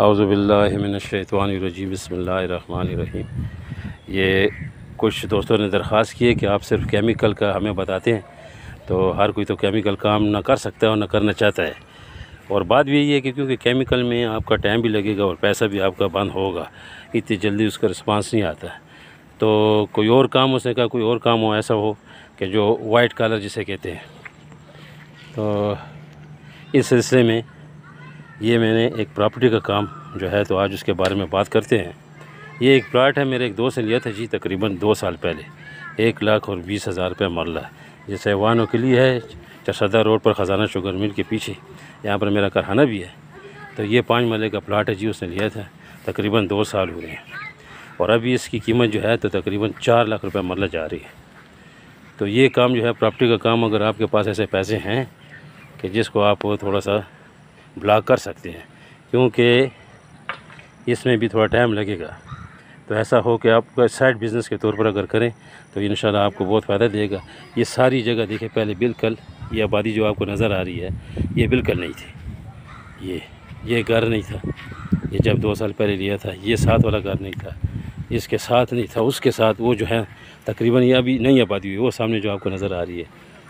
आउज़बिल्लिमिनशैतवानरजीम बसमीम ये कुछ दोस्तों ने दरख्वास्त की है कि आप सिर्फ़ केमिकल का हमें बताते हैं तो हर कोई तो केमिकल काम ना कर सकता है और ना करना चाहता है। और बात भी यही है कि क्योंकि केमिकल में आपका टाइम भी लगेगा और पैसा भी आपका बंद होगा, इतनी जल्दी उसका रिस्पांस नहीं आता। तो कोई और काम हो सका, कोई और काम हो, ऐसा हो कि जो वाइट कलर जिसे कहते हैं। तो इस सिलसिले में ये मैंने एक प्रॉपर्टी का काम जो है तो आज उसके बारे में बात करते हैं। ये एक प्लाट है, मेरे एक दोस्त ने लिया था जी तकरीबन दो साल पहले। एक लाख और बीस हज़ार रुपये मरला ये सहवानों के लिए है, चरसदा रोड पर ख़जाना शुगर मिल के पीछे। यहाँ पर मेरा कारखाना भी है। तो ये पाँच मरले का प्लाट है जी, उसने लिया था। तकरीबन दो साल हुए हैं। और अभी इसकी कीमत जो है तो तकरीबन चार लाख रुपये मरला जा रही है। तो ये काम जो है प्रॉपर्टी का काम, अगर आपके पास ऐसे पैसे हैं कि जिसको आप थोड़ा सा ब्लॉक कर सकते हैं, क्योंकि इसमें भी थोड़ा टाइम लगेगा। तो ऐसा हो कि आप साइड बिज़नेस के तौर पर अगर करें तो इन आपको बहुत फ़ायदा देगा। ये सारी जगह देखिए पहले बिल्कुल ये आबादी जो आपको नज़र आ रही है, ये बिल्कुल नहीं थी। ये ये घर नहीं था। ये जब दो साल पहले लिया था, ये साथ वाला घर नहीं था। इसके साथ नहीं था, उसके साथ वो जो है, तकरीबन ये अभी नई आबादी हुई, वो सामने जो आपको नज़र आ रही है।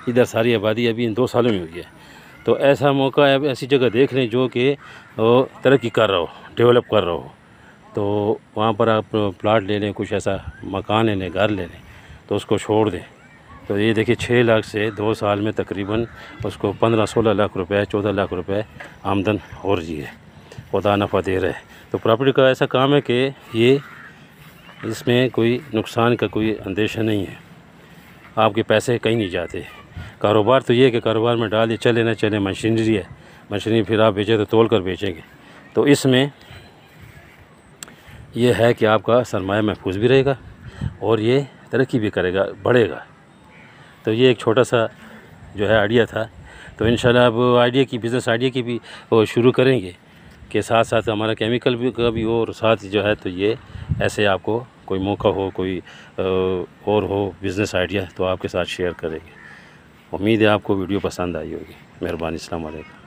इधर सारी आबादी अभी इन दो सालों में हुई है। तो ऐसा मौका है, ऐसी जगह देख लें जो कि तरक्की कर रहा हो डेवलप कर रहा। हो तो वहाँ पर आप प्लाट ले लें, कुछ ऐसा मकान ले लें घर ले लें तो उसको छोड़ दें। तो ये देखिए, छः लाख से दो साल में तकरीबन उसको पंद्रह सोलह लाख रुपए, चौदह लाख रुपए आमदन हो रही है खुदा नफ़ा दे रहा है। तो प्रॉपर्टी का ऐसा काम है कि ये, इसमें कोई नुकसान का कोई अंदेशा नहीं है। आपके पैसे कहीं नहीं जाते। कारोबार तो ये है कि कारोबार में डाल ये चले ना चले, मशीनरी है। मशीनरी फिर आप बेचें तो तोल कर बेचेंगे। तो इसमें यह है कि आपका सरमाया महफूज भी रहेगा और ये तरक्की भी करेगा, बढ़ेगा। तो ये एक छोटा सा जो है आइडिया था। तो इन अब आइडिया की, बिज़नेस आइडिया की भी वो शुरू करेंगे के साथ साथ हमारा केमिकल भी का भी हो और साथ जो है तो ये ऐसे आपको कोई मौका हो, कोई और हो, बिज़नेस आइडिया तो आपके साथ शेयर करेंगे। उम्मीद है आपको वीडियो पसंद आई होगी। मेहरबानी अलैक्म